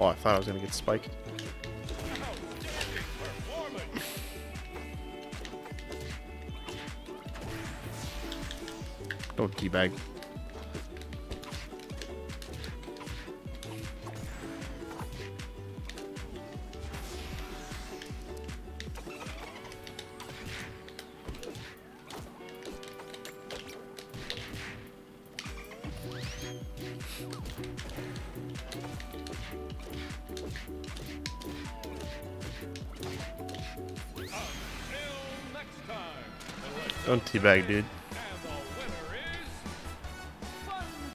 Oh, I thought I was gonna get spiked. Don't teabag. Don't teabag, dude.